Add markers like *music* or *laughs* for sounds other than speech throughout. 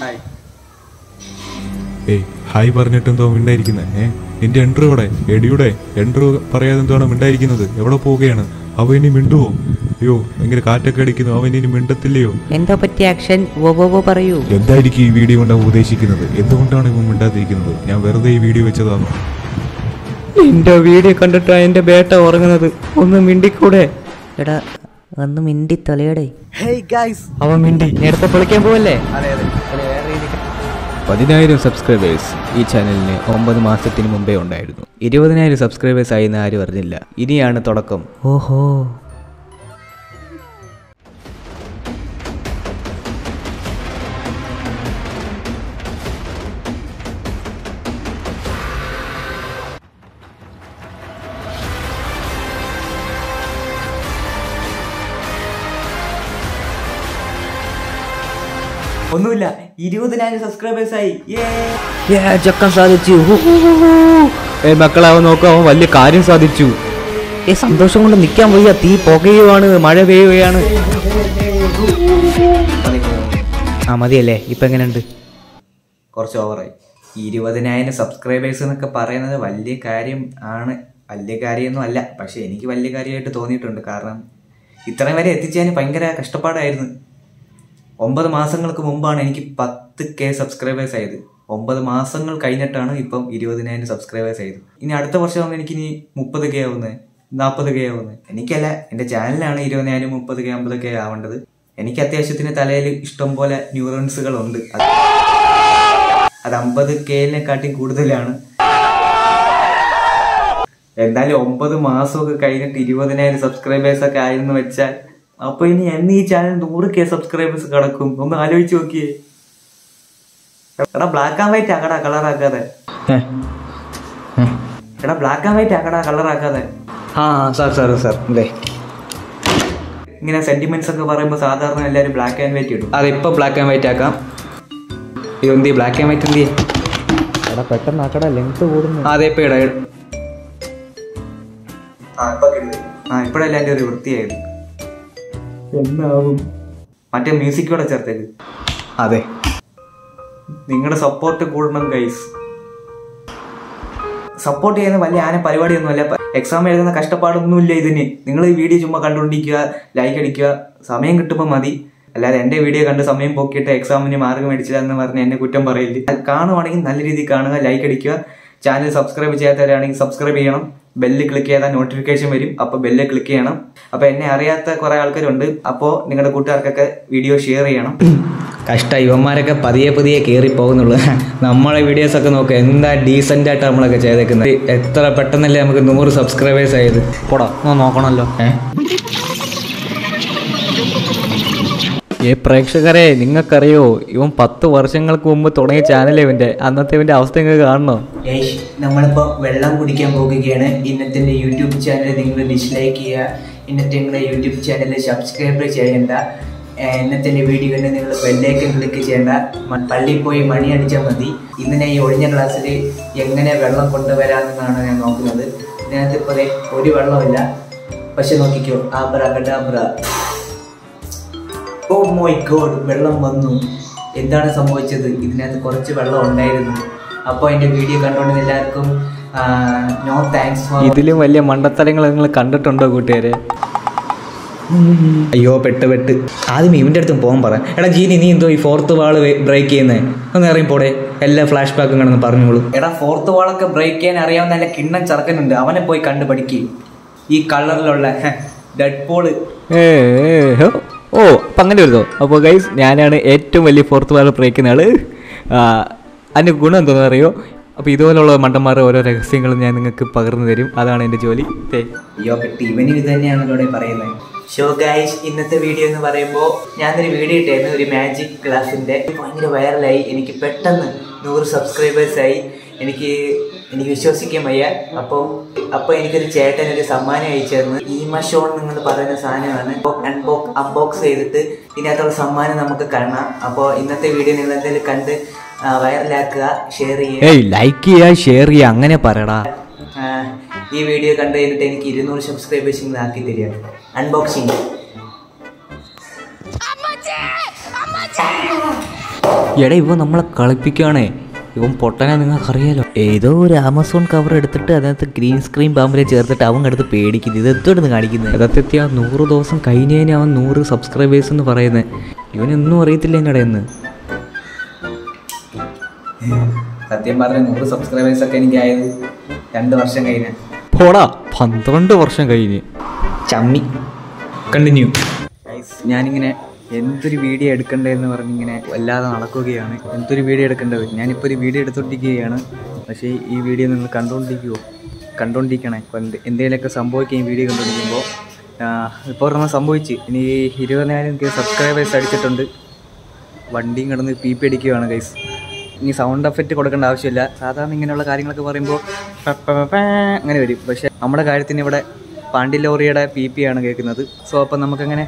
Hi ഏയ് hi പറഞ്ഞിട്ട് എന്തോ മിണ്ടായിരിക്കുന്നത് ഏ നിന്റെ എൻട്രു ഇവിടെ എടിയുടെ എൻട്രു പറയാതെ എന്താണ് മിണ്ടായിരിക്കുന്നത്? എവിടെ പോവുകയാണ്? അവ ഇനി മിണ്ടുവോ? അയ്യോ ഭയങ്കര കാറ്റൊക്കെ അടിക്കുന്നു. അവൻ ഇനി മിണ്ടത്തില്ലയോ? എന്തോ പറ്റിയ ആക്ഷൻ വോ വോ വോ പറയൂ. എന്തായിരിക്കും ഈ വീഡിയോ കൊണ്ട് അവൻ ഉദ്ദേശിക്കുന്നത്? എന്തുകൊണ്ടാണ് ഇവ മിണ്ടാതിരിക്കുന്നത്? ഞാൻ വെറുതെ ഈ വീഡിയോ വെച്ചതാണ്. നിന്റെ വീഡിയോ കണ്ടിട്ടാ എന്റെ ബേട്ട ഉറങ്ങുന്നത്. ഒന്ന് മിണ്ടിക്കൂടെ? എടാ ഒന്ന് മിണ്ടി തൊലയടേ ഹേയ് ഗൈസ് അവൻ മിണ്ടി. നേരത്തെ പൊളിക്കാൻ പോവല്ലേ? അതെ അതെ. പതിനായിരം സബ്സ്ക്രൈബേഴ്സ് ഈ ചാനലിന് ഒമ്പത് മാസത്തിന് മുമ്പേ ഉണ്ടായിരുന്നു. ഇരുപതിനായിരം സബ്സ്ക്രൈബേഴ്സ് ആയി എന്ന് ആരും അറിഞ്ഞില്ല. ഇനിയാണ് തുടക്കം. ഓഹോ. ഒന്നുമില്ല. ഇരുപതിനായിരം സബ്സ്ക്രൈബേഴ്സ് ആയി. ചക്കൻ സാധിച്ചു. ഏ മക്കളെ അവൻ നോക്കുക അവൻ വലിയ കാര്യം സാധിച്ചു. ഏ സന്തോഷം കൊണ്ട് നിൽക്കാൻ വയ്യ. തീ പുകയുവാണ് മഴ പെയ്യുകയാണ്. ആ മതിയല്ലേ? ഇപ്പൊ എങ്ങനെയുണ്ട്? കുറച്ച് ഓവറായി ഇരുപതിനായിരം സബ്സ്ക്രൈബേഴ്സ് എന്നൊക്കെ പറയുന്നത് വലിയ കാര്യം ആണ്. വലിയ കാര്യമൊന്നും അല്ല. പക്ഷെ എനിക്ക് വലിയ കാര്യമായിട്ട് തോന്നിയിട്ടുണ്ട്. കാരണം ഇത്രയും വരെ എത്തിച്ചതിന് ഭയങ്കര കഷ്ടപ്പാടായിരുന്നു. ഒമ്പത് മാസങ്ങൾക്ക് മുമ്പാണ് എനിക്ക് പത്ത് കെ സബ്സ്ക്രൈബേഴ്സ് ആയത്. ഒമ്പത് മാസങ്ങൾ കഴിഞ്ഞിട്ടാണ് ഇപ്പം ഇരുപതിനായിരം സബ്സ്ക്രൈബേഴ്സ് ആയത്. ഇനി അടുത്ത വർഷം എനിക്ക് ഇനി മുപ്പത് കെ ആവുന്നത് നാൽപ്പത് കെ ആവുന്നത് എനിക്കല്ല എന്റെ ചാനലിലാണ് ഇരുപതിനായിരം മുപ്പത് കെ അമ്പത് കെ ആവേണ്ടത്. എനിക്ക് അത്യാവശ്യത്തിന് തലയിൽ ഇഷ്ടം പോലെ ന്യൂറോൺസുകളുണ്ട് അത് അത് അമ്പത് കെയിനെക്കാട്ടി കൂടുതലാണ്. എന്തായാലും ഒമ്പത് മാസമൊക്കെ കഴിഞ്ഞിട്ട് ഇരുപതിനായിരം സബ്സ്ക്രൈബേഴ്സ് ഒക്കെ ആയിരുന്നു വെച്ചാൽ അപ്പൊ ഇനി എന്ന് ഈ ചാനൽ നൂറ് കെ സബ്സ്ക്രൈബേഴ്സ് കിടക്കും. ഒന്ന് ആലോചിച്ച് നോക്കിയേ. എടാ ബ്ലാക്ക് ആൻഡ് വൈറ്റ് ആക്കടാ കളറാക്കാതെ എടാ ബ്ലാക്ക് ആൻഡ് വൈറ്റ് ആക്കടാ കളറാക്കാതെ ആ സാർ സാർ സാർ അല്ലേ ഇങ്ങനെ സെന്റിമെന്റ്സ് ഒക്കെ പറയുമ്പോൾ സാധാരണ എല്ലാവരും ബ്ലാക്ക് ആൻഡ് വൈറ്റ് ഇടും. അതിപ്പോ ബ്ലാക്ക് ആൻഡ് വൈറ്റ് ആക്കാം. അയ്യോ എന്തി ബ്ലാക്ക് ആൻഡ് വൈറ്റ് എന്തി എടാ പെട്ടെന്ന് ആക്കടാ ലെങ്ത് കൂടുന്നു. അതെ ഇപ്പൊ ഇടാ. ആ ഇപ്പോഴല്ല എന്റെ ഒരു വൃത്തിയായത്. എന്നാവും മറ്റേ മ്യൂസിക് കൂടെ ചേർത്തേക്ക്. അതെ. നിങ്ങളുടെ സപ്പോർട്ട് കൂടണം ഗൈസ് സപ്പോർട്ട് ചെയ്യുന്ന വലിയ ആന പരിപാടിയൊന്നുമല്ല എക്സാം എഴുതുന്ന കഷ്ടപ്പാടൊന്നുമില്ല ഇതിന്. നിങ്ങൾ ഈ വീഡിയോ ചുമ്മാ കണ്ടുകൊണ്ടിരിക്കുക ലൈക്ക് അടിക്കുക സമയം കിട്ടുമ്പോൾ മതി. അല്ലാതെ എന്റെ വീഡിയോ കണ്ട് സമയം പോക്കിയിട്ട് എക്സാമിന് മാർഗം മേടിച്ചില്ല എന്ന് പറഞ്ഞ് എന്നെ കുറ്റം പറയില്ല കാണുവാണെങ്കിൽ നല്ല രീതിയിൽ കാണുക ലൈക്ക് അടിക്കുക. ചാനൽ സബ്സ്ക്രൈബ് ചെയ്യാത്തവരാണെങ്കിൽ സബ്സ്ക്രൈബ് ചെയ്യണം. ബെല്ല് ക്ലിക്ക് ചെയ്താൽ നോട്ടിഫിക്കേഷൻ വരും. അപ്പോൾ ബെല്ല് ക്ലിക്ക് ചെയ്യണം. അപ്പോൾ എന്നെ അറിയാത്ത കുറേ ആൾക്കാരുണ്ട്. അപ്പോൾ നിങ്ങളുടെ കൂട്ടുകാർക്കൊക്കെ വീഡിയോ ഷെയർ ചെയ്യണം. കഷ്ട ഇവന്മാരൊക്കെ പതിയെ പതിയെ കയറി പോകുന്നുള്ളൂ. നമ്മളെ വീഡിയോസ് ഒക്കെ നോക്കുക എന്താ ഡീസെന്റ് ആയിട്ട് നമ്മളൊക്കെ ചെയ്തേക്കുന്നത്? എത്ര പെട്ടെന്നല്ലേ നമുക്ക് നൂറ് സബ്സ്ക്രൈബേഴ്സ് ആയത്? പോടാ നോക്കണമല്ലോ ഏഹ് ഏ പ്രേക്ഷകരെ നിങ്ങൾക്കറിയോ ഇവൻ പത്ത് വർഷങ്ങൾക്ക് മുമ്പ് തുടങ്ങിയ ചാനലേ ഇവന്റെ അന്നത്തെ ഇവന്റെ അവസ്ഥ നിങ്ങൾക്ക് കാണണോ? നമ്മളിപ്പോ വെള്ളം കുടിക്കാൻ പോകുകയാണ്. ഇന്നത്തെ യൂട്യൂബ് ചാനൽ നിങ്ങൾ ഡിസ്ലൈക്ക് ചെയ്യുക. ഇന്നത്തെ നിങ്ങളുടെ യൂട്യൂബ് ചാനൽ സബ്സ്ക്രൈബ് ചെയ്യേണ്ട. ഇന്നത്തെ വീഡിയോ കണ്ട് നിങ്ങൾ ബെല്ലേക്ക് ക്ലിക്ക് ചെയ്യേണ്ട. പള്ളിയിൽ പോയി മണി അടിച്ചാൽ മതി. ഇന്ന് ഞാൻ ഈ ഒഴിഞ്ഞ ക്ലാസ്സിൽ എങ്ങനെ വെള്ളം കൊണ്ടുവരാമെന്നാണ് ഞാൻ നോക്കുന്നത്. ഇതിനകത്ത് ഇപ്പോൾ ഒരു വെള്ളമില്ല പക്ഷെ നോക്കിക്കോ. ആബ്ര കടാബ്ര. ഓ മോയ് ഗോഡ് വെള്ളം വന്നു. എന്താണ് സംഭവിച്ചത്? ഇതിനകത്ത് കുറച്ച് വെള്ളം ഉണ്ടായിരുന്നു. അപ്പോൾ എന്റെ വീഡിയോ കണ്ടുകൊണ്ടിരുന്ന എല്ലാവർക്കും നോ താങ്ക്സ് ഫോർ ഇതിലും വലിയ മണ്ടത്തരങ്ങൾ നിങ്ങൾ കണ്ടിട്ടുണ്ടോ കൂട്ടുകാരെ? അയ്യോ പെട്ട് പെട്ട്. ആദ്യം ഇവന്റെ അടുത്തും പോകാൻ പറ. എടാ ജീനി നീ എന്തോ ഈ ഫോർത്ത് വാൾ ബ്രേക്ക് ചെയ്യുന്നത് ഒന്ന് ഇറങ്ങിപ്പോടെ എല്ലാ ഫ്ലാഷ് ബാക്കും കിടന്ന് പറഞ്ഞോളൂ. എടാ ഫോർത്ത് വാളൊക്കെ ബ്രേക്ക് ചെയ്യാൻ അറിയാവുന്ന നല്ല കിണ്ണം ചെറുക്കനുണ്ട്. അവനെ പോയി കണ്ടു പഠിക്കുക ഈ കളറിലുള്ള ഡെഡ് പോൾ ഏ, ഏ, ഹോ. ഓ അപ്പം അങ്ങനെ വരുന്നോ. അപ്പോൾ ഗൈസ് ഞാനാണ് ഏറ്റവും വലിയ ഫോർത്ത് വാൾ പ്രയോഗിക്കുന്ന ആൾ അതിന്റെ ഗുണം എന്താണെന്ന് അറിയോ? അപ്പോൾ ഇതുപോലുള്ള മണ്ടന്മാരുടെ ഓരോ രഹസ്യങ്ങളും ഞാൻ നിങ്ങൾക്ക് പകർന്നു തരും. അതാണ് എന്റെ ജോലി. ഇവനും പറയുന്നത്. ഷോ ഗൈസ് ഇന്നത്തെ വീഡിയോ എന്ന് പറയുമ്പോൾ ഞാനൊരു വീഡിയോ ഇട്ടായിരുന്നു ഒരു മാജിക് ക്ലാസ്സിന്റെ ഭയങ്കര വൈറലായി എനിക്ക് പെട്ടെന്ന് നൂറ് സബ്സ്ക്രൈബേഴ്സ് ആയി. എനിക്ക് എനിക്ക് വിശ്വസിക്കാൻ വയ്യ. അപ്പോൾ അപ്പോൾ എനിക്കൊരു ചേട്ടൻ ഒരു സമ്മാനം അയച്ചു തന്നു ഈമ ഷോൺ നിങ്ങൾ പറയുന്ന സാധനമാണ്. അൺബോക്സ് അൺബോക്സ് ചെയ്തിട്ട് ഇതിനകത്തുള്ള സമ്മാനം നമുക്ക് കാണാം. അപ്പോൾ ഇന്നത്തെ വീഡിയോ നിങ്ങൾ എന്തെങ്കിലും കണ്ട് വൈറലാക്കുക ഷെയർ ചെയ്യുക. ലൈക്ക് ചെയ്യുക ഷെയർ ചെയ്യുക അങ്ങനെ പറയടാ. ഈ വീഡിയോ കണ്ടു കഴിഞ്ഞിട്ട് എനിക്ക് ഇരുന്നൂറ് സബ്സ്ക്രൈബേഴ്സ് ആക്കി തരിക. അൺബോക്സിങ് എടാ ഇവ നമ്മളെ കളിപ്പിക്കുകയാണേ. ഇവൻ പൊട്ടനെ നിങ്ങൾക്കറിയാലോ. ഏതോ ഒരു ആമസോൺ കവർ എടുത്തിട്ട് അതിനകത്ത് ഗ്രീൻ സ്ക്രീൻ പാമ്പിനെ ചേർത്തിട്ട് അവൻ അടുത്ത് പേടിക്കുന്നു. ഇത് എത്തോടുന്ന് കാണിക്കുന്നത്? യഥാർത്ഥത്തിൽ ആ നൂറ് ദിവസം കഴിഞ്ഞതിന് അവൻ നൂറ് സബ്സ്ക്രൈബേഴ്സ് എന്ന് പറയുന്നത് ഇവനൊന്നും അറിയത്തില്ല എന്നടെ എന്ന് സത്യം പറഞ്ഞ നൂറ് സബ്സ്ക്രൈബേഴ്സ് ഒക്കെ എനിക്കായത് രണ്ട് വർഷം കഴിഞ്ഞ. പോടാ പന്ത്രണ്ട് വർഷം കഴിഞ്ഞ്. ചമ്മി. കണ്ടിന്യൂ ഞാനിങ്ങനെ എന്തൊരു വീഡിയോ എടുക്കണ്ടേന്ന് പറഞ്ഞിങ്ങനെ വല്ലാതെ നടക്കുകയാണ്. എന്തൊരു വീഡിയോ എടുക്കേണ്ടത്? ഞാനിപ്പോൾ ഒരു വീഡിയോ എടുത്തോണ്ടിരിക്കുകയാണ്. പക്ഷേ ഈ വീഡിയോ നിങ്ങൾ കണ്ടുകൊണ്ടിരിക്കുമോ കണ്ടുകൊണ്ടിരിക്കണേ എന്തെങ്കിലുമൊക്കെ സംഭവിക്കുകയും വീഡിയോ കണ്ടുകൊണ്ടിരിക്കുമ്പോൾ ഇപ്പോൾ ഒരെണ്ണം സംഭവിച്ച്. ഇനി ഇരുപതിനായിരം കെ സബ്സ്ക്രൈബേഴ്സ് അടിച്ചിട്ടുണ്ട്. വണ്ടിയും കിടന്ന് പി പി അടിക്കുകയാണ് ഗൈസ് ഇനി സൗണ്ട് എഫക്റ്റ് കൊടുക്കേണ്ട ആവശ്യമില്ല. സാധാരണ ഇങ്ങനെയുള്ള കാര്യങ്ങളൊക്കെ പറയുമ്പോൾ അങ്ങനെ വരും. പക്ഷേ നമ്മുടെ കാര്യത്തിന് ഇവിടെ പാണ്ടി ലോറിയുടെ പി പി ആണ് കേൾക്കുന്നത്. സോ അപ്പം നമുക്കങ്ങനെ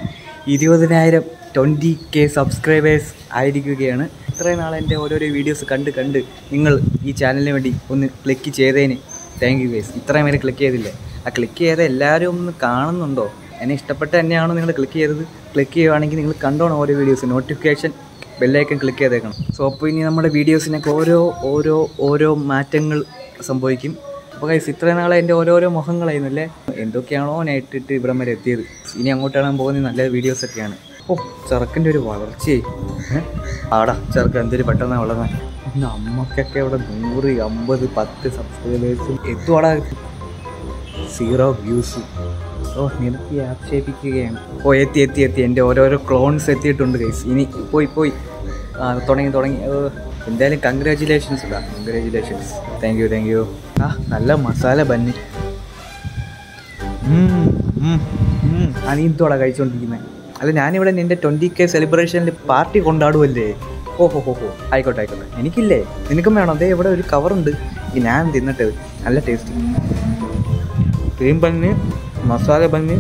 ഇരുപതിനായിരം ട്വന്റി കെ സബ്സ്ക്രൈബേഴ്സ് ആയിരിക്കുകയാണ്. ഇത്രയും നാളെ എന്റെ ഓരോരോ വീഡിയോസ് കണ്ട് കണ്ട് നിങ്ങൾ ഈ ചാനലിന് വേണ്ടി ഒന്ന് ക്ലിക്ക് ചെയ്തതിന് താങ്ക് യു ഗേസ് ഇത്രയും പേര് ക്ലിക്ക് ചെയ്തില്ലേ? ആ ക്ലിക്ക് ചെയ്ത എല്ലാവരും ഒന്ന് കാണുന്നുണ്ടോ? എന്നെ ഇഷ്ടപ്പെട്ട് തന്നെയാണോ നിങ്ങൾ ക്ലിക്ക് ചെയ്തത്? ക്ലിക്ക് ചെയ്യുവാണെങ്കിൽ നിങ്ങൾ കണ്ടോണം ഓരോ വീഡിയോസ് നോട്ടിഫിക്കേഷൻ ബെല്ലൈക്കൻ ക്ലിക്ക് ചെയ്തേക്കണം. സോ അപ്പോൾ ഇനി നമ്മുടെ വീഡിയോസിനൊക്കെ ഓരോ ഓരോ ഓരോ മാറ്റങ്ങൾ സംഭവിക്കും. അപ്പോൾ കൈസ് ഇത്രയും നാളെ എന്റെ ഓരോരോ മുഖങ്ങളായിരുന്നു അല്ലേ? എന്തൊക്കെയാണോ ഞാൻ ഇട്ടിട്ട് ഇവിടം വരെ എത്തിയത്. ഇനി അങ്ങോട്ടാണ് പോകുന്നത്. നല്ല വീഡിയോസൊക്കെയാണ് ഓ ചെറുക്കന്റെ ഒരു വളർച്ചയായി. ആടാ ചെറുക്കൻ എന്തൊരു പെട്ടെന്ന് വളർന്ന അമ്മക്കൊക്കെ ഇവിടെ നൂറ് അമ്പത് പത്ത് സബ്സ്ക്രൈബേഴ്സും എത്തുവാടാ സീറോ വ്യൂസ് ഓ നിനക്ക് ആക്ഷേപിക്കുകയാണ് ഓ എത്തി എത്തി എത്തി. എന്റെ ഓരോരോ ക്ലോൺസ് എത്തിയിട്ടുണ്ട് ഗൈസ് ഇനി പോയി പോയി. തുടങ്ങി തുടങ്ങി. എന്തായാലും കൺഗ്രാചുലേഷൻസ് ഇടാ congratulations thank you thank you ആ നല്ല മസാല ബന്നി എന്തോടാ കഴിച്ചുകൊണ്ടിരിക്കുന്നത് അല്ല ഞാനിവിടെ നിന്റെ ട്വന്റി കെ സെലിബ്രേഷനിൽ പാർട്ടി കൊണ്ടാടുമല്ലേ ഓ ഹോ ഹോ ഹോ. ആയിക്കോട്ടെ ആയിക്കോട്ടെ. എനിക്കില്ലേ? നിനക്കും വേണം. അതേ ഇവിടെ ഒരു കവറുണ്ട് ഞാൻ തിന്നിട്ട്. നല്ല taste cream bun masala bun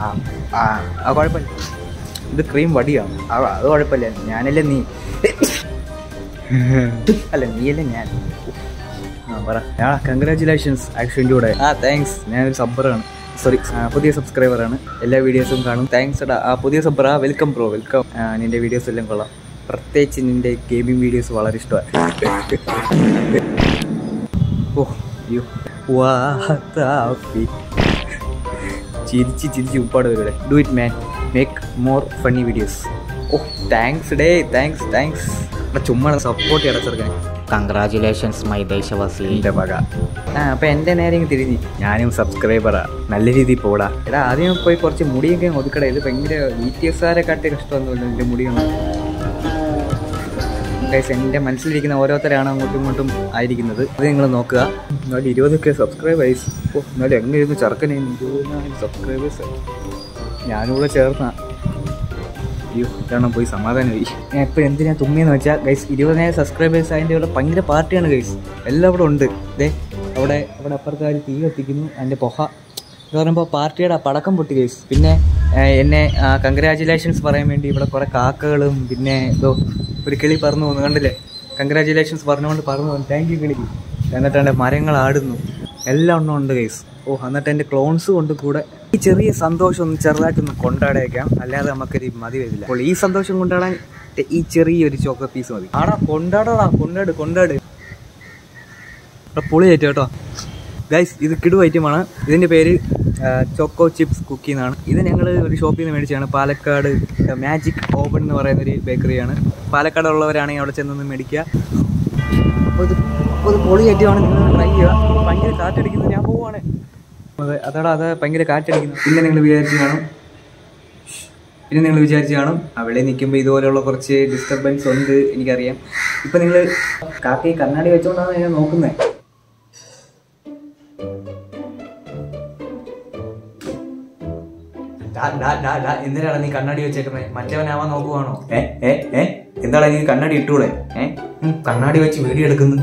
ആ ആ ആ കുഴപ്പമില്ല. ഇത് ക്രീം വടിയാണ് ആ അത് കുഴപ്പമില്ല. ഞാനല്ലേ നീ. അല്ല നീയല്ലേ ഞാൻ. ആ പറ. കൺഗ്രാചുലേഷൻസ് ആക്ഷന്റെ കൂടെ. ആ താങ്ക്സ് ഞാനൊരു സബ്ബറാണ് സോറി പുതിയ സബ്സ്ക്രൈബറാണ് എല്ലാ വീഡിയോസും കാണും. താങ്ക്സ് എടാ. ആ പുതിയ സബ്ബറാ വെൽക്കം ബ്രോ വെൽക്കം നിന്റെ വീഡിയോസ് എല്ലാം കൊള്ളാം. പ്രത്യേകിച്ച് നിന്റെ ഗെയിമിംഗ് വീഡിയോസ് വളരെ ഇഷ്ടമാണ്. ഓ ചിരിച്ച് ചിരിച്ച് ഉപ്പാട് വരുടെ do it man make more funny videos oh thanks ഡേ താങ്ക്സ് താങ്ക്സ് ചുമ്മാ സപ്പോർട്ട് ചെയ്യണം ചെറുക്കാൻ കൺഗ്രാചുലേഷൻസ് മൈ ദേശവാസി. എന്റെ വക ആ അപ്പം എന്റെ നേരെ തിരിഞ്ഞു. ഞാനും സബ്സ്ക്രൈബറാ നല്ല രീതിയിൽ പോടാ. എടാ ആദ്യം പോയി കുറച്ച് മുടിയൊക്കെ ഒതുക്കട. ഇത് ഭയങ്കര ബി ടി എസ് ആരെ കാട്ടി കഷ്ടമൊന്നുമില്ല എന്റെ മുടിയൊന്നും ഗൈസ് എന്റെ മനസ്സിലിരിക്കുന്ന ഓരോരുത്തരാണ് അങ്ങോട്ടും ഇങ്ങോട്ടും ആയിരിക്കുന്നത്. അത് നിങ്ങൾ നോക്കുക. എന്നാലും ഇരുപതൊക്കെ സബ്സ്ക്രൈബേഴ്സ് എന്നാലും എങ്ങനെ ഇരുന്ന് ചെറുക്കനെ? ഇരുപതിനായിരം സബ്സ്ക്രൈബേഴ്സ് ഞാനിവിടെ ചേർന്ന. അയ്യോ കാരണം പോയി സമാധാനമായി ഇപ്പോൾ എന്തിനാ തുമ്മിയെന്ന് വെച്ചാൽ ഗൈസ് ഇരുപതിനായിരം സബ്സ്ക്രൈബേഴ്സ് അതിന്റെ ഇവിടെ ഭയങ്കര പാർട്ടിയാണ് ഗൈസ് എല്ലാം ഇവിടെ ഉണ്ട്. ദേ അവിടെ അവിടെ അപ്പുറത്തെ തീ കത്തിക്കുന്നു അതിന്റെ പൊഹ. എന്ന് പറയുമ്പോൾ പാർട്ടിയുടെ പടക്കം പൊട്ടി ഗൈസ് പിന്നെ എന്നെ കൺഗ്രാചുലേഷൻസ് പറയാൻ വേണ്ടി ഇവിടെ കുറേ കാക്കകളും പിന്നെ ഇതോ ഒരു കിളി പറന്നു പോകുന്നു കണ്ടില്ലേ? കൺഗ്രാചുലേഷൻസ് പറഞ്ഞുകൊണ്ട് പറന്നു പോകുന്നു താങ്ക് യു കിളി എന്നിട്ട് എന്റെ മരങ്ങൾ ആടുന്നു. എല്ലാം ഒന്നും ഉണ്ട് ഗൈസ് ഓ എന്നിട്ട് എന്റെ ക്ലോൺസ് കൊണ്ട് കൂടെ ഈ ചെറിയ സന്തോഷം ഒന്ന് ചെറുതായിട്ടൊന്ന് കൊണ്ടാടേക്കാം. അല്ലാതെ നമുക്കൊരു മതി വരില്ല. അപ്പോൾ ഈ സന്തോഷം കൊണ്ടാടാൻ ഈ ചെറിയൊരു ചോക്ക പീസ് മതി. ആടാ കൊണ്ടാടാടാ കൊണ്ടാട് കൊണ്ടാട്. പൊളി ആയിട്ട് കേട്ടോ. ഗൈസ് ഇത് കിടു ഐറ്റമാണ് ഇതിന്റെ പേര് ചോക്കോ ചിപ്സ് കുക്കി എന്നാണ്. ഇത് ഞങ്ങൾ ഒരു ഷോപ്പിൽ നിന്ന് മേടിച്ചതാണ്. പാലക്കാട് മാജിക് ഓപ്പൺ എന്ന് പറയുന്ന ഒരു ബേക്കറിയാണ് പാലക്കാട് ഉള്ളവരാണെങ്കിൽ അവിടെ ചെന്നൊന്ന് മേടിക്കുക. അപ്പോൾ ഇത് പൊളി ഐറ്റമാണ് നിങ്ങൾ ട്രൈ ചെയ്യുക. ഭയങ്കര കാറ്റടിക്കുന്നത് ഞാൻ പോവുകയാണ് അതെ അത് ഭയങ്കര കാറ്റടിക്കുന്നു. പിന്നെ നിങ്ങൾ വിചാരിച്ച് കാണും. പിന്നെ നിങ്ങൾ വിചാരിച്ച് കാണും. അവിടെ നിൽക്കുമ്പോൾ ഇതുപോലെയുള്ള കുറച്ച് ഡിസ്റ്റർബൻസ് ഉണ്ട് എനിക്കറിയാം. ഇപ്പം നിങ്ങൾ കാക്കയെ കണ്ണാടി വെച്ചുകൊണ്ടാണ് ഞാൻ നോക്കുന്നത് എന്തിനാണ് നീ കണ്ണാടി വെച്ചേക്കുന്നത് മറ്റവനാവാൻ നോക്കുവാണോ? ഏ എന്താണ് നീ കണ്ണാടി ഇട്ടൂടെ? ഏ കണ്ണാടി വെച്ച് വീഡിയോ എടുക്കുന്നു.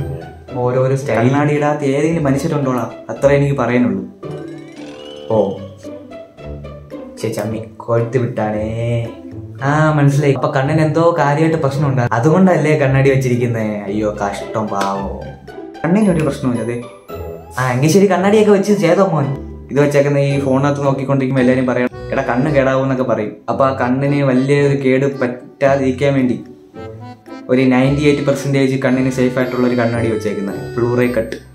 ഓരോരോ സ്റ്റൈൽ. കണ്ണാടി ഇടാത്ത ഏതെങ്കിലും മനുഷ്യരുണ്ടോളാം അത്ര എനിക്ക് പറയാനുള്ളൂ. ഓ. ചേച്ചമ്മി കൊഴുത്ത് വിട്ടാണേ. ആ മനസ്സിലായി. അപ്പൊ കണ്ണൻ എന്തോ കാര്യമായിട്ട് പ്രശ്നമുണ്ട്. അതുകൊണ്ടല്ലേ കണ്ണാടി വെച്ചിരിക്കുന്നേ. അയ്യോ കഷ്ടം പാവോ. കണ്ണിന് ഒരു പ്രശ്നമില്ല അതെ. ആ എങ്കിൽ ശരി കണ്ണാടിയൊക്കെ വെച്ച് ചെയ്തോ മോൻ. ഇത് വെച്ചേക്കുന്ന ഈ ഫോണിനകത്ത് നോക്കിക്കൊണ്ടിരിക്കുമ്പോൾ എല്ലാവരും പറയണം എടാ കണ്ണ് കേടാവും എന്നൊക്കെ പറയും. അപ്പൊ ആ കണ്ണിന് വലിയൊരു കേട് പറ്റാതിരിക്കാൻ വേണ്ടി ഒരു നയന്റി എയ്റ്റ് പെർസെന്റേജ് കണ്ണിന് സേഫ് ആയിട്ടുള്ള ഒരു കണ്ണാടി വെച്ചേക്കുന്നത് ബ്ലൂറേ കട്ട്.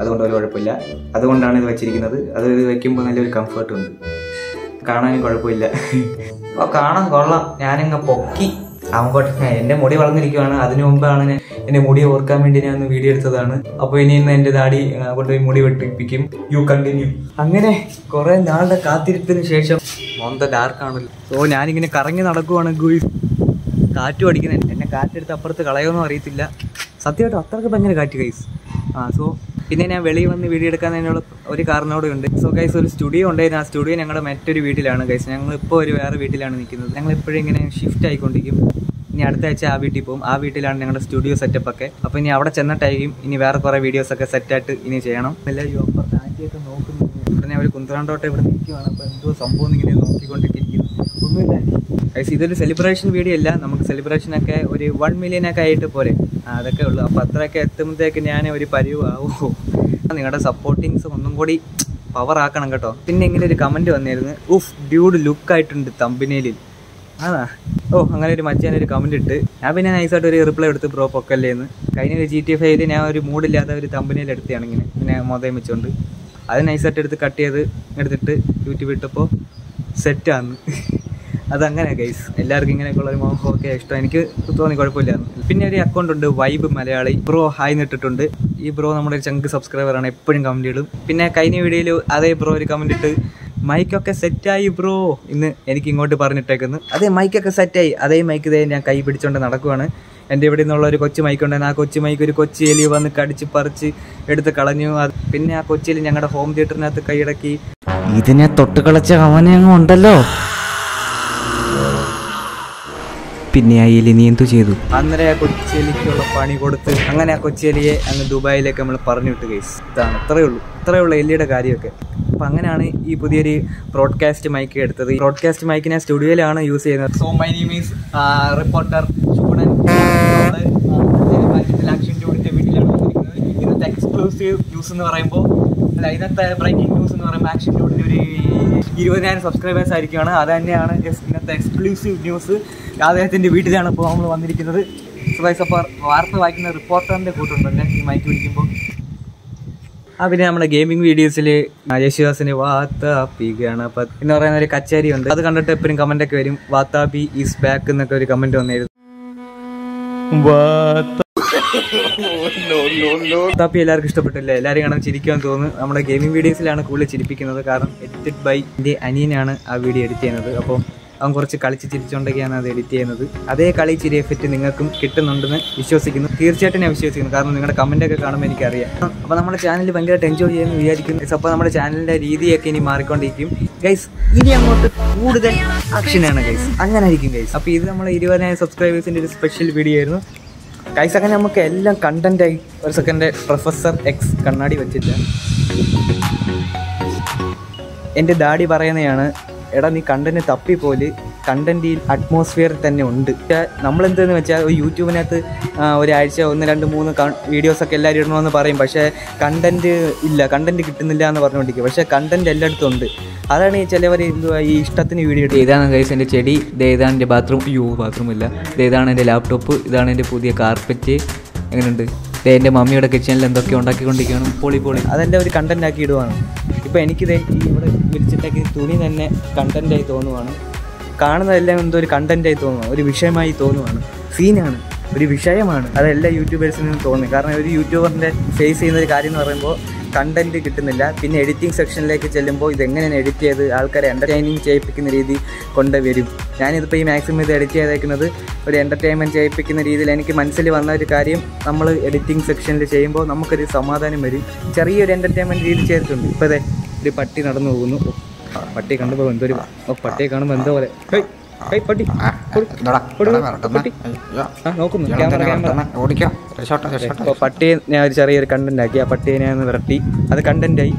അതുകൊണ്ട് ഒരു കുഴപ്പമില്ല. അതുകൊണ്ടാണ് ഇത് വെച്ചിരിക്കുന്നത്. അത് ഇത് വെക്കുമ്പോൾ നല്ലൊരു കംഫർട്ട് ഉണ്ട്. കാണാനും കുഴപ്പമില്ല. *laughs* അപ്പോൾ കാണാൻ കൊള്ളാം. ഞാനിങ്ങ് പൊക്കി. അങ്ങോട്ട് *laughs* എന്റെ മുടി വളർന്നിരിക്കുവാണ്. അതിനു മുമ്പാണ് ഞാൻ എന്റെ മുടി ഓർക്കാൻ വേണ്ടി ഞാൻ ഒന്ന് വീഡിയോ എടുത്തതാണ്. അപ്പോൾ ഇനി ഇന്ന് എന്റെ ദാടി കൊണ്ടുപോയി മുടി വെട്ടിപ്പിക്കും. യു കണ്ടിന്യൂ അങ്ങനെ കുറേ നാളുടെ കാത്തിരിപ്പിന് ശേഷം മൊന്ത ഡാർക്കാണല്ലോ ഓ ഞാനിങ്ങനെ കറങ്ങി നടക്കുവാണ് ഗുയി. കാറ്റും അടിക്കുന്നത് എന്നെ കാറ്റെടുത്ത് അപ്പുറത്ത് കളയുമെന്നും അറിയത്തില്ല. സത്യമായിട്ടും അത്രയ്ക്ക് ഭയങ്കര കാറ്റ് ഗൈസ് ആ സോ പിന്നെ ഞാൻ വെളിയിൽ വന്ന് വീഡിയോ എടുക്കാൻ തന്നെയുള്ള ഒരു കാരണോടെ ഉണ്ട്. സോ ഗൈസ് ഒരു സ്റ്റുഡിയോ ഉണ്ടായിരുന്നു. ആ സ്റ്റുഡിയോ ഞങ്ങളുടെ മറ്റൊരു വീട്ടിലാണ് ഗൈസ് ഞങ്ങൾ ഇപ്പോൾ ഒരു വേറെ വീട്ടിലാണ് നിൽക്കുന്നത്. ഞങ്ങൾ എപ്പോഴും ഇങ്ങനെ ഷിഫ്റ്റ് ആയിക്കൊണ്ടിരിക്കും. ഇനി അടുത്ത ആഴ്ച ആ വീട്ടിൽ പോകും. ആ വീട്ടിലാണ് ഞങ്ങളുടെ സ്റ്റുഡിയോ സെറ്റപ്പ് ഒക്കെ. അപ്പോൾ ഇനി അവിടെ ചെന്നിട്ടായിരിക്കും ഇനി വേറെ കുറേ വീഡിയോസ് ഒക്കെ സെറ്റായിട്ട് ഇനി ചെയ്യണം. എല്ലാവരും അപ്പുറത്ത് ആന്റിയൊക്കെ നോക്കുന്നു അവർ കുന്ത്രാണ്ടോട്ടെ ഇവിടെ നിൽക്കുകയാണ് അപ്പോൾ എന്തോ സംഭവം ഇങ്ങനെ നോക്കിക്കൊണ്ടിരിക്കുന്നു. ഒന്നുമില്ല. ഗൈസ് ഇതൊരു സെലിബ്രേഷൻ വീഡിയോ അല്ല. നമുക്ക് സെലിബ്രേഷൻ ഒക്കെ ഒരു വൺ മില്യൺ ഒക്കെ ആയിട്ട് പോരെ. അതൊക്കെ ഉള്ളു. അപ്പോൾ അത്രയൊക്കെ എത്തുമ്പോഴത്തേക്ക് ഞാൻ ഒരു പരിവാവോ. നിങ്ങളുടെ സപ്പോർട്ടിങ്സ് ഒന്നും കൂടി പവർ ആക്കണം കേട്ടോ. പിന്നെ ഇങ്ങനെ ഒരു കമന്റ് വന്നിരുന്നു. ഉഫ് ഡ്യൂഡ് ലുക്ക് ആയിട്ടുണ്ട് തമ്പിനേലിൽ ആണാ? ഓ അങ്ങനെ ഒരു മച്ചാൻ ഒരു കമന്റ് ഇട്ട്. ഞാൻ പിന്നെ നൈസായിട്ട് ഒരു റിപ്ലൈ എടുത്ത് ബ്രോ പൊക്കല്ലേന്ന്. കഴിഞ്ഞ ഒരു ജി ടി എഫ് ഞാൻ ഒരു മൂഡില്ലാത്ത ഒരു തമ്പിനേലെടുത്തിയാണ് ഇങ്ങനെ. പിന്നെ മൊതയും വെച്ചോണ്ട്. അത് നൈസായിട്ട് എടുത്ത് കട്ട് ചെയ്ത് എടുത്തിട്ട് യൂട്യൂബ് ഇട്ടപ്പോൾ സെറ്റാന്ന് അതങ്ങനെ ഗൈസ് എല്ലാവർക്കും ഇങ്ങനെയൊക്കെയുള്ള ഒരു മോഹമൊക്കെ ഇഷ്ടം. എനിക്ക് തോന്നി കുഴപ്പമില്ലായിരുന്നു. പിന്നെ ഒരു അക്കൗണ്ട് ഉണ്ട് വൈബ് മലയാളി. ബ്രോ ഹായ് നിട്ടിട്ടുണ്ട് ഈ ബ്രോ നമ്മുടെ ഒരു ചങ്ക് സബ്സ്ക്രൈബറാണ് എപ്പോഴും കമന്റ് ഇടും. പിന്നെ കഴിഞ്ഞ വീഡിയോയിൽ അതേ ബ്രോ ഒരു കമന്റ് ഇട്ട് മൈക്കൊക്കെ സെറ്റായി ബ്രോ ഇന്ന് എനിക്ക് ഇങ്ങോട്ട് പറഞ്ഞിട്ടേക്കുന്നു. അതേ മൈക്കൊക്കെ സെറ്റായി അതേ മൈക്ക് ഇതേ ഞാൻ കൈ പിടിച്ചുകൊണ്ട് നടക്കുവാണ്. എന്റെ ഇവിടെ നിന്നുള്ള ഒരു കൊച്ചു മൈക്ക് ഉണ്ടായിരുന്നു ആ കൊച്ചു മൈക്ക് ഒരു കൊച്ചു എലി വന്ന് കടിച്ച് പറിച്ച് എടുത്ത് കളഞ്ഞു. അത് പിന്നെ ആ കൊച്ചിയിൽ ഞങ്ങളുടെ ഹോം തിയേറ്ററിനകത്ത് കൈയടക്കി. ഇതിനെ തൊട്ട് കളച്ച അവനെ അങ്ങ് ഉണ്ടല്ലോ. പിന്നെ ആ എലി നീ എന്തു ചെയ്തു? അന്നേരം ആ കൊച്ചിയലിക്കുള്ള പണി കൊടുത്ത് അങ്ങനെ ആ കൊച്ചിയലിയെ അങ്ങ് ദുബായിലേക്ക് നമ്മൾ പറഞ്ഞു വിട്ടു കേസ് ഇതാണ് ഇത്രയേ ഉള്ളൂ. ഇത്രയേ ഉള്ളൂ എല്ലിയുടെ കാര്യമൊക്കെ. അപ്പം അങ്ങനെയാണ് ഈ പുതിയൊരു ബ്രോഡ്കാസ്റ്റ് മൈക്ക് എടുത്തത്. ഈ ബ്രോഡ്കാസ്റ്റ് മൈക്ക് ഞാൻ സ്റ്റുഡിയോയിലാണ് യൂസ് ചെയ്യുന്നത്. So my name is reporter exclusive news എന്ന് പറയുമ്പോൾ അല്ല ഇന്നത്തെ ബ്രേക്കിംഗ് ന്യൂസ് എന്ന് പറയുമ്പോൾ ആക്ഷൻ ഒരു ഇരുപതിനായിരം സബ്സ്ക്രൈബേഴ്സ് ആയിരിക്കുകയാണ് അത് തന്നെയാണ് ഇന്നത്തെ എക്സ്ക്ലൂസീവ് ന്യൂസ് അദ്ദേഹത്തിന്റെ വീട്ടിലാണ് ഇപ്പോൾ നമ്മൾ വന്നിരിക്കുന്നത്. സുബൈസ് അപ്പോൾ വാർത്ത വായിക്കുന്ന റിപ്പോർട്ടറിന്റെ കൂട്ടുണ്ടല്ലേ? ഈ മൈക്ക് പിടിക്കുമ്പോൾ ആ പിന്നെ നമ്മുടെ ഗെയിമിംഗ് വീഡിയോസിൽ യേശുദാസിന് വാത്താപ്പി ഗണപത് എന്ന് പറയുന്ന ഒരു കച്ചേരി ഉണ്ട് അത് കണ്ടിട്ട് എപ്പോഴും കമന്റ് ഒക്കെ വരും. വാത്താപ്പി ഈസ് ബാക്ക് എന്നൊക്കെ ഒരു കമന്റ് വന്നിരുന്നു. വാത്താപ്പി എല്ലാവർക്കും ഇഷ്ടപ്പെട്ടില്ല? എല്ലാവരും കാണാൻ ചിരിക്കാൻ തോന്നുന്നു. നമ്മുടെ ഗെയിമിംഗ് വീഡിയോസിലാണ് കൂടുതൽ ചിരിപ്പിക്കുന്നത്. കാരണം എഡിറ്റഡ് ബൈ എന്റെ അനിയനാണ് ആ വീഡിയോ എഡിറ്റ് ചെയ്യുന്നത്. അപ്പോൾ അവൻ കുറച്ച് കളിച്ച് ചിരിച്ചുകൊണ്ടൊക്കെയാണ് അത് എഡിറ്റ് ചെയ്യുന്നത്. അതേ കളി ചിരി എഫക്റ്റ് നിങ്ങൾക്കും കിട്ടുന്നുണ്ടെന്ന് വിശ്വസിക്കുന്നു. തീർച്ചയായിട്ടും ഞാൻ വിശ്വസിക്കുന്നു. കാരണം നിങ്ങളുടെ കമന്റ് ഒക്കെ കാണുമ്പോൾ എനിക്കറിയാം. അപ്പോൾ നമ്മുടെ ചാനൽ ഭയങ്കരമായിട്ട് എൻജോയ് ചെയ്യുമെന്ന് വിചാരിക്കുന്നു. അപ്പോൾ നമ്മുടെ ചാനലിന്റെ രീതിയൊക്കെ ഇനി മാറിക്കൊണ്ടിരിക്കും. ഗൈസ് ഇനി അങ്ങോട്ട് കൂടുതൽ ആക്ഷനാണ് ഗൈസ് അങ്ങനെ ആയിരിക്കും ഗൈസ് അപ്പോൾ ഇത് നമ്മൾ ഇരുപതിനായിരം സബ്സ്ക്രൈബേഴ്സിന്റെ ഒരു സ്പെഷ്യൽ വീഡിയോ ആയിരുന്നു. ഗൈസ് അങ്ങനെ നമുക്ക് എല്ലാം കണ്ടന്റായി ഒരു സെക്കൻഡ് പ്രൊഫസർ എക്സ് കണ്ണാടി വെച്ചിട്ട്. എന്റെ ഡാഡി പറയുന്നതാണ് എടാ നീ കണ്ടന്റ് തപ്പിപ്പോലെ കണ്ടന്റ് ഈ അറ്റ്മോസ്ഫിയർ തന്നെ ഉണ്ട്. നമ്മൾ നമ്മളെന്തെന്ന് വെച്ചാൽ ഒരു യൂട്യൂബിനകത്ത് ഒരാഴ്ച ഒന്ന് രണ്ട് മൂന്ന് വീഡിയോസ് ഒക്കെ എല്ലാവരും ഇടണമെന്ന് പറയും. പക്ഷേ കണ്ടന്റ് ഇല്ല. കണ്ടന്റ് കിട്ടുന്നില്ല എന്ന് പറഞ്ഞുകൊണ്ടിരിക്കും പക്ഷേ കണ്ടന്റ് എല്ലായിടത്തും ഉണ്ട്. അതാണ് ഈ ചിലവർ എന്തുവാ ഈ ഇഷ്ടത്തിന് വീഡിയോ ഇത് ഇതാണ് ഗൈസ് എന്റെ ചെടി. ഇത് ഇതാണ് എന്റെ ബാത്റൂം യൂ ബാത്റൂം ഇല്ല. ഇത് ഇതാണ് എന്റെ ലാപ്ടോപ്പ് ഇതാണ് എന്റെ പുതിയ കാർപ്പറ്റ് എങ്ങനെയുണ്ട്? എന്റെ മമ്മിയുടെ കിച്ചണിൽ എന്തൊക്കെ ഉണ്ടാക്കിക്കൊണ്ടിരിക്കുകയാണ്. പൊളി പൊളി. അതെല്ലാം ഒരു കണ്ടന്റ് ആക്കി ഇടുവാണ്. ഇപ്പോൾ എനിക്കിത് ഇവിടെ വിളിച്ചിട്ടൊക്കെ തുണി തന്നെ കണ്ടന്റായി തോന്നുവാണ്. കാണുന്നതെല്ലാം എന്തോ ഒരു കണ്ടന്റായി തോന്നുന്നു ഒരു വിഷയമായി തോന്നുവാണ് സീനാണ് ഒരു വിഷയമാണ്. അതെല്ലാ യൂട്യൂബേഴ്സിനും തോന്നി കാരണം ഒരു യൂട്യൂബറിന്റെ ഫേസ് ചെയ്യുന്ന ഒരു കാര്യം എന്ന് പറയുമ്പോൾ കണ്ടന്റ് കിട്ടുന്നില്ല. പിന്നെ എഡിറ്റിംഗ് സെക്ഷനിലേക്ക് ചെല്ലുമ്പോൾ ഇതെങ്ങനെയാണ് എഡിറ്റ് ചെയ്ത് ആൾക്കാരെ എന്റർടൈനിങ് ചെയ്യിപ്പിക്കുന്ന രീതി കൊണ്ടുവരും. ഞാനിതിപ്പോൾ ഈ മാക്സിമം ഇത് എഡിറ്റ് ചെയ്തേക്കുന്നത് ഒരു എന്റർടൈൻമെന്റ് ചെയ്യിപ്പിക്കുന്ന രീതിയിൽ എനിക്ക് മനസ്സിൽ വന്ന ഒരു കാര്യം നമ്മൾ എഡിറ്റിംഗ് സെക്ഷനിൽ ചെയ്യുമ്പോൾ നമുക്കൊരു സമാധാനം വരും. ചെറിയൊരു എന്റർടൈൻമെന്റ് രീതി ചെയ്തിട്ടുണ്ട്. ഇപ്പോൾ അതെ ഒരു പട്ടി നടന്നു പോകുന്നു. പട്ടി പട്ടിയെ കണ്ടപ്പോൾ എന്തൊരു പട്ടിയെ കാണുമ്പോൾ എന്തോ പോലെ. പട്ടി. നോക്കുന്നു. ക്യാമറ പട്ടിയെ ഞാൻ ഒരു ചെറിയൊരു കണ്ടന്റ് ആക്കി. ആ പട്ടിയെ ഞാൻ വിരട്ടി. അത് കണ്ടന്റായി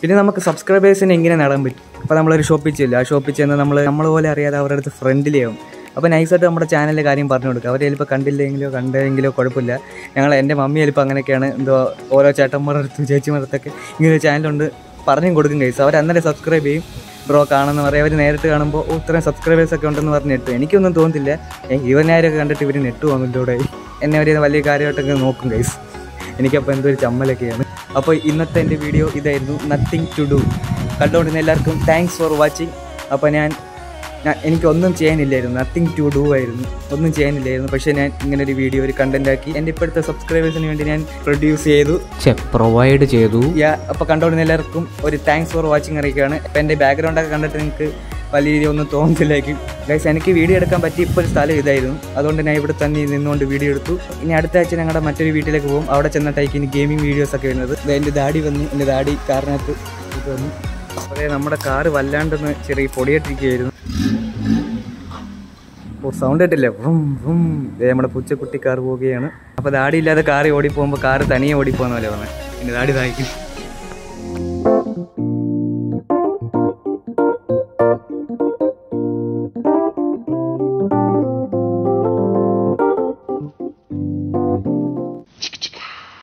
പിന്നെ നമുക്ക് സബ്സ്ക്രൈബേഴ്സിനെ എങ്ങനെ നേടാൻ പറ്റും? അപ്പോൾ നമ്മളൊരു ഷോപ്പിൽ ചെല്ലും. ആ ഷോപ്പിൽ ചെന്ന് നമ്മൾ നമ്മൾ പോലെ അറിയാതെ അവരുടെ അടുത്ത് ഫ്രണ്ട്ലി ആവും അപ്പോൾ നൈസായിട്ട് നമ്മുടെ ചാനലിലെ കാര്യം പറഞ്ഞു കൊടുക്കുക. അവർ ചിലപ്പോൾ കണ്ടില്ലെങ്കിലോ കണ്ടെങ്കിലോ കുഴപ്പമില്ല. ഞങ്ങൾ എന്റെ മമ്മി ചിലപ്പോൾ അങ്ങനെയൊക്കെയാണ്. എന്തോ ഓരോ ചേട്ടന്മാരുടെ അടുത്തും ചേച്ചിമാരുടെ അടുത്തൊക്കെ ഇങ്ങനെ ഒരു ചാനലുണ്ട് പറഞ്ഞും കൊടുക്കും കൈസ് അവർ അന്നേരം സബ്സ്ക്രൈബ് ചെയ്യും. ബ്രോ കാണുന്ന പറയാം അവർ നേരിട്ട് കാണുമ്പോൾ ഇത്രയും സബ്സ്ക്രൈബേഴ്സ് ഒക്കെ ഉണ്ടെന്ന് പറഞ്ഞ് നെട്ടു. എനിക്കൊന്നും തോന്നുന്നില്ല. ഇരുപതിനായിരം ഒക്കെ കണ്ടിട്ട് ഇവർ നെട്ട് പോകുന്നതിലൂടെ എന്നെ അവർ വലിയ കാര്യമായിട്ടൊക്കെ നോക്കും കൈസ് എനിക്കപ്പോൾ എന്തൊരു ചമ്മലൊക്കെയാണ്. അപ്പോൾ ഇന്നത്തെ എന്റെ വീഡിയോ ഇതായിരുന്നു നത്തിങ് ടു ഡു കണ്ടുകൊണ്ടിരുന്ന എല്ലാവർക്കും താങ്ക്സ് ഫോർ വാച്ചിങ് അപ്പോൾ ഞാൻ ഞാൻ എനിക്കൊന്നും ചെയ്യാനില്ലായിരുന്നു. നത്തിങ് ടു ഡു ആയിരുന്നു. ഒന്നും ചെയ്യാനില്ലായിരുന്നു. പക്ഷേ ഞാൻ ഇങ്ങനെ ഒരു വീഡിയോ ഒരു കണ്ടന്റ് ആക്കി എന്റെ ഇപ്പോഴത്തെ സബ്സ്ക്രൈബേഴ്സിന് വേണ്ടി ഞാൻ പ്രൊഡ്യൂസ് ചെയ്തു. പ്രൊവൈഡ് ചെയ്തു. യാ അപ്പോൾ കണ്ടുകൊണ്ടിരുന്ന എല്ലാവർക്കും ഒരു താങ്ക്സ് ഫോർ വാച്ചിങ് അറിയിക്കുകയാണ്. അപ്പോൾ എന്റെ ബാക്ക്ഗ്രൗണ്ടൊക്കെ കണ്ടിട്ട് നിങ്ങൾക്ക് വലിയ രീതിയിൽ ഒന്നും തോന്നുന്നില്ലായിരിക്കും ഗൈസ് എനിക്ക് വീഡിയോ എടുക്കാൻ പറ്റിയ ഇപ്പോൾ ഒരു സ്ഥലം ഇതായിരുന്നു. അതുകൊണ്ട് ഞാൻ ഇവിടെ തന്നെ നിന്നുകൊണ്ട് വീഡിയോ എടുത്തു. ഇനി അടുത്ത ആഴ്ച ഞങ്ങളുടെ മറ്റൊരു വീട്ടിലേക്ക് പോകും. അവിടെ ചെന്നിട്ടായിരിക്കും ഇനി ഗെയിമിംഗ് വീഡിയോസ് ഒക്കെ വരുന്നത്. എന്റെ ദാടി വന്നു എന്റെ ദാടി കാറിനകത്ത് ഇത് വന്നു. അതെ നമ്മുടെ കാറ് വല്ലാണ്ടെന്ന് ചെറിയ പൊടിയിട്ടിരിക്കുകയായിരുന്നു സൗണ്ട് കേട്ടില്ലേ? വും വും. ദേ നമ്മുടെ പൂച്ചക്കുട്ടി കാർ പോവുകയാണ്. അപ്പോൾ ദാടി ഇല്ലാതെ കാറി ഓടിപ്പോകുമ്പോൾ കാറ് തനിയെ ഓടിപ്പോകുന്ന പോലെ പറഞ്ഞത് എന്റെ ദാടി തായ്ക്കും